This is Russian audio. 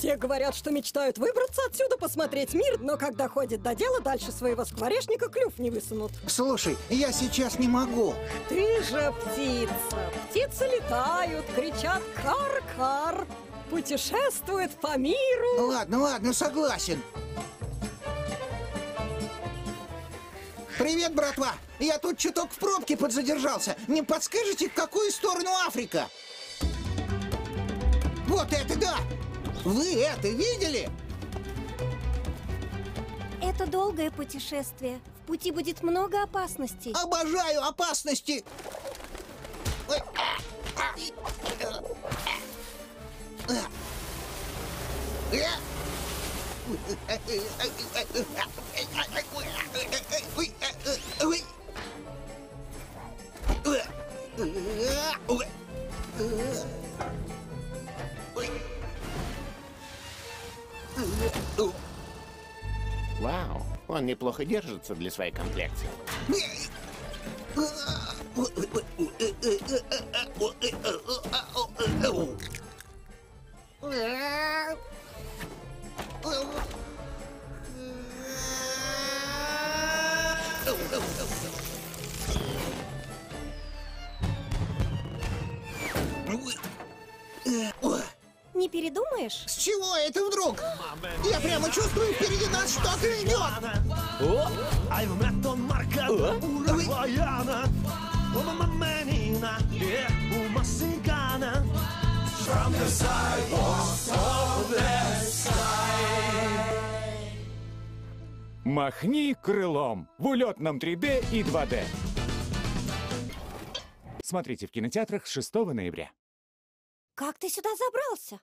Все говорят, что мечтают выбраться отсюда, посмотреть мир, но когда ходит до дела, дальше своего скворечника клюв не высунут. Слушай, я сейчас не могу. Ты же птица. Птицы летают, кричат «кар-кар», путешествуют по миру. Ладно, ладно, согласен. Привет, братва! Я тут чуток в пробке подзадержался. Не подскажете, в какую сторону Африка? Вот это да! Вы это видели? Это долгое путешествие. В пути будет много опасностей. Обожаю опасности! Ой, он неплохо держится для своей комплекции. Не передумаешь? С чего это вдруг? Я прямо чувствую, впереди нас что-то идет! Махни крылом в улетном 3D и 2D. Смотрите в кинотеатрах с 6 ноября. Как ты сюда забрался?